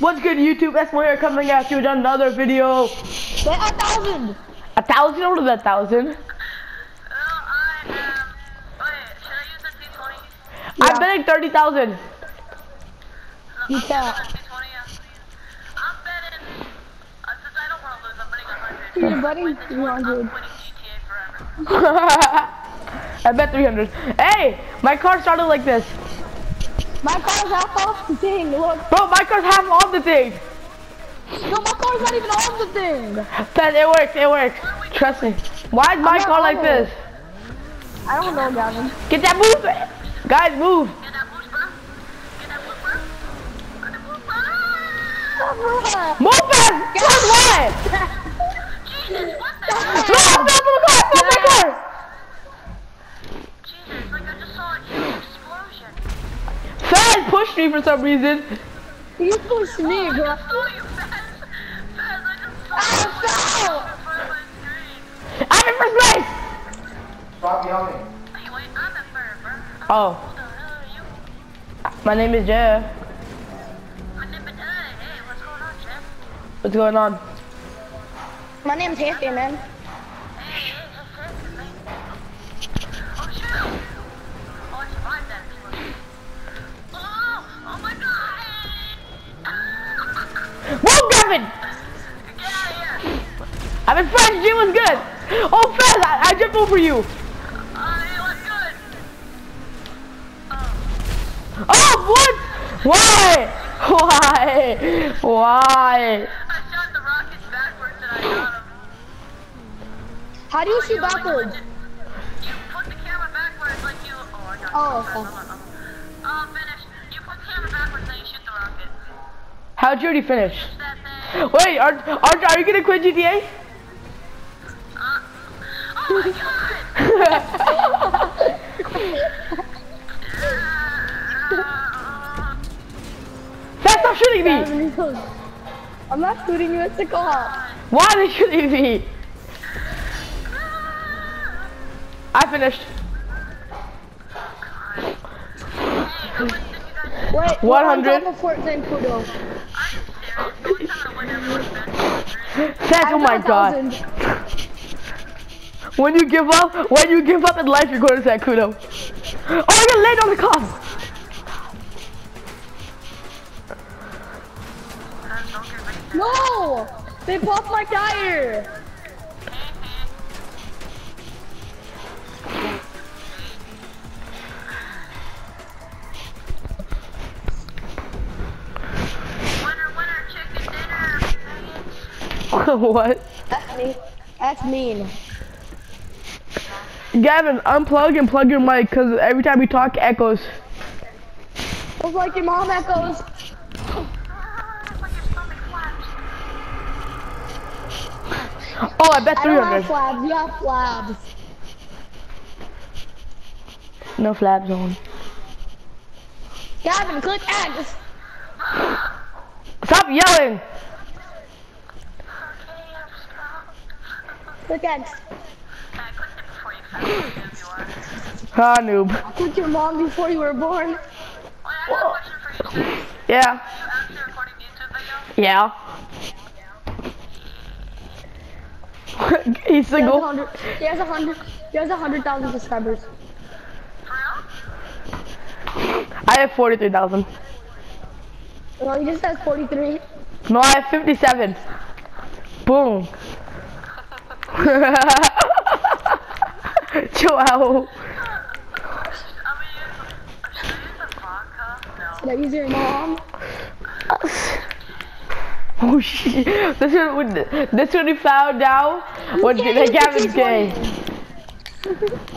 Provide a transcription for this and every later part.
What's good, YouTube? That's here coming at you with another video. Say a thousand. A thousand? What is a thousand? I'm Yeah. betting 30,000. You can't. You're betting 300. I bet 300. Hey, my car started like this. My car's half off the thing. Look. Bro, my car's half on the thing. No, my car's not even on the thing. That it works, it works. Trust me. Why is my car like on this? I don't know, Gavin. Get that move, guys, move. Get that move fast. Guys, why? No, I'm not for the car. I'm for the car. Pushed me for some reason. You pushed me, bro. I'm in first place. Stop yelling. Oh, my name is Jeff. What's going on? My name's Happy, man. I'm in French. G was good. Oh, Fez, I, I jumped over you. Uh, oh, what? Why? Why? Why? I shot the rockets backwards and I got him. How do you shoot backwards? You put the camera backwards like you. Oh, I got Oh, it. okay. Oh, finish. You put the camera backwards, then you shoot the rocket. How'd you already finish? Wait, are, are, are you gonna quit GTA? Oh god! Stop shooting me! Gavin, he goes, I'm not shooting you, it's a cop. Why are they shooting me? I finished. Wait, 100. We're on top of Fort oh my god. When you give up, when you give up in life, you're going to Zancudo. Oh, I got laid on the car. No! They popped my tire! Winner, winner, dinner. what? That's me. That's mean. Gavin, unplug and plug your mic, cause every time we talk, echoes. It's like your mom echoes. It's like your stomach flaps. Oh, I bet I don't have flabs, you have flabs. No flabs on. Gavin, click X. Stop yelling. Okay, I'm stopped. Click X. I clicked it before you found out who you are. Ah, noob. Click your mom before you were born. Wait, I got a for you, Yeah. You YouTube video? Yeah. He's single. He has a hundred. He has a hundred thousand subscribers. I have 43,000. No, he just has forty-three. No, I have 57. Boom. Chill out. I'm gonna use, should I use the vodka? No. Should I use your mom? Oh shit. This is what this what he found out when can't the Gavin's gay. 20 oh,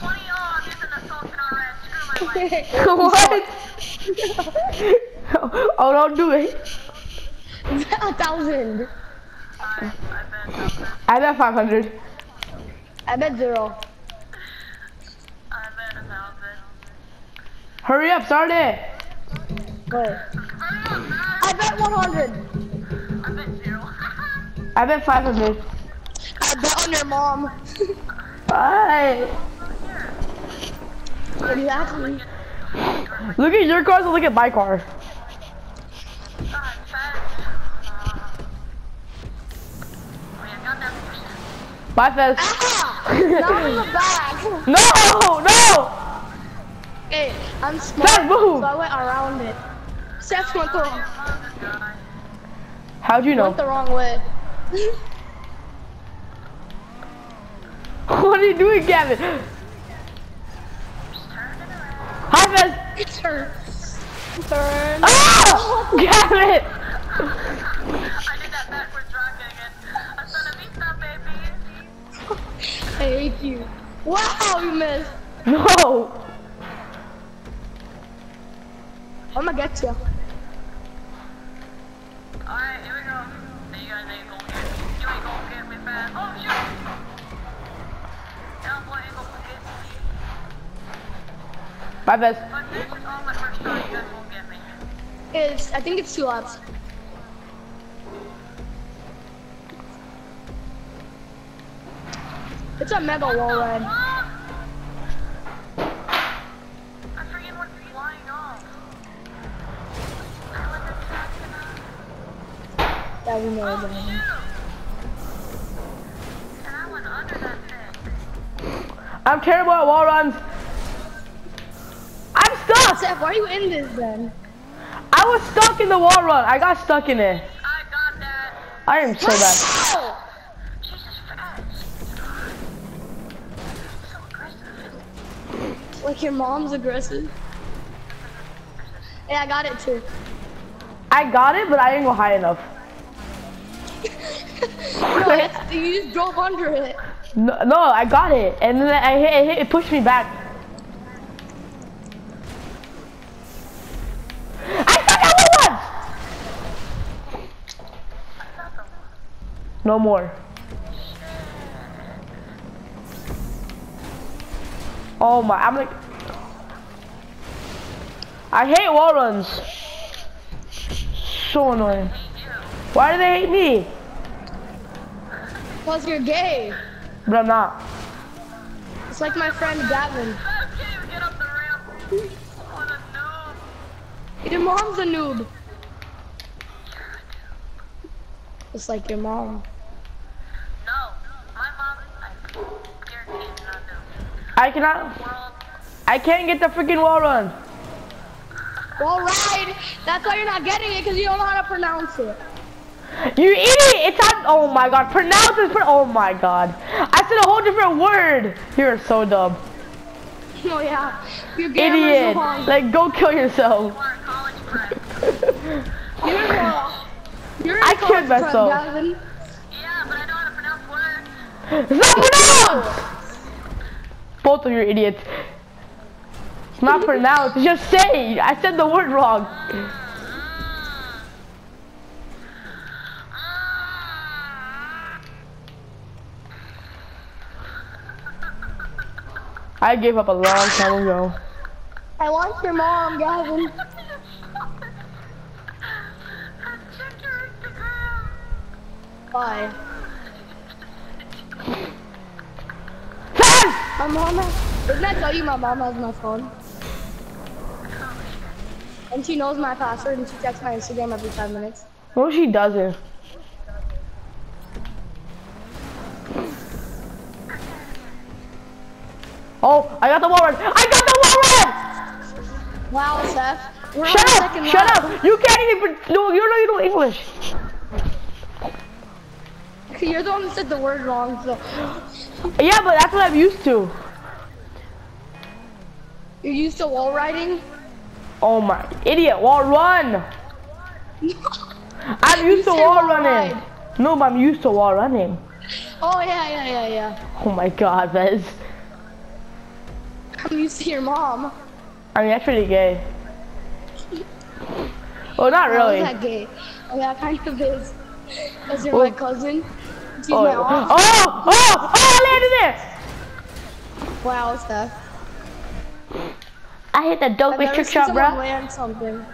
I'm using the salt and all red. Screw my life. what? oh, don't do it. a thousand. I, bet 500. I bet zero. I bet a thousand. Hurry up, start it. Wait. I bet one hundred. I bet zero. I bet 500. I bet on your mom. Bye. Exactly. Look at your car, and look at my car. Bye, Fez. Ah! Not in the back. No, no. Hey, I'm smart, Fez, move. so I went around it. Seth went the wrong, How'd you know? went the wrong way. what are you doing, Gavin? Hi, Fez. Turn. Turn. Ah! Gavin. I hate you. Wow, you missed. No. I'm gonna get you. Alright, here we go. You guys ain't gonna get me. You ain't gonna get me fast. Oh, shoot! That boy ain't gonna get me. Bye, Fez. But this is all my first time. You guys won't get me. It's, I think it's two laps. It's a mega wall ride. I forget what's flying off. I let the traction out. Yeah, we know Oh, that. shoot! And I went under that thing. I'm terrible at wall runs. I'm stuck. Seth, why are you in this then? I was stuck in the wall run. I got stuck in it. I got that. I am so bad. Like your mom's aggressive. Yeah, I got it too. I got it, but I didn't go high enough. No, you just drove under it. No, no, I got it, and then I hit, it, hit, it pushed me back. I stuck wall. No more. Oh my, I'm like, I hate wall runs. So annoying. Why do they hate me? Cause you're gay. But I'm not. It's like my friend Gavin. I can't even get up the ramp. What a noob. Your mom's a noob. It's like your mom. No, my mom, I guarantee is not noob. I cannot, I can't get the freaking wall run. Well, right. That's why you're not getting it because you don't know how to pronounce it. You idiot! It's on. Oh my god, pronounce this. Pro oh my god, I said a whole different word. You're so dumb, Oh yeah, your grammar's idiot. wrong. Like, go kill yourself. we're a college prep. You're wrong. You're in I college killed prep, myself. Gavin. Yeah, but I know how to pronounce words. It's not pronounced. Both of you are idiots. Not pronounced. Just say. I said the word wrong. I gave up a long time ago. I want your mom, Gavin. Check your Instagram. Bye. Fast! My mom has, didn't I tell you my mom has my phone? And she knows my password and she checks my Instagram every five minutes. No, she doesn't. Oh, I got the wall run. I got the wall run! Wow, Seth. We're Shut up! Shut up! You can't even. No, you don't even know English. You're the one that said the word wrong, so Yeah, but that's what I'm used to. you're used to wall riding? Oh my, idiot! Wall run. I'm used to wall running. ride. No, but I'm used to wall running. Oh yeah, yeah, yeah, yeah. Oh my God, Fez. I'm used to your mom. I mean, that's pretty gay. Well, not really. How is that gay? Oh yeah, I kind of is. Cause you're Oh. my cousin. She's Oh, my oh, oh, oh, I landed there. Wow, Steph. I hit the I've dopest never trick seen shot, bro. land something.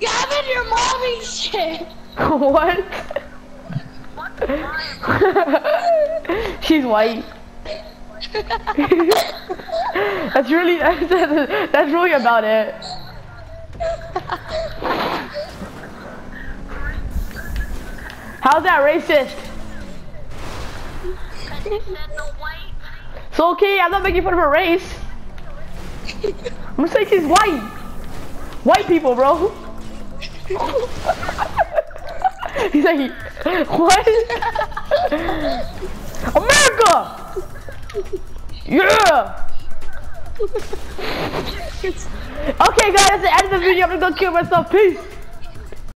Gavin, your mommy shit. what? What? She's white. that's really that's, that's really about it. How's that racist? Cause he said the white. So okay, I'm not making fun of her race. I'm just saying she's white. White people, bro. He's like, he what? America! Yeah! Okay guys, that's the end of the video. I'm gonna go kill myself. Peace.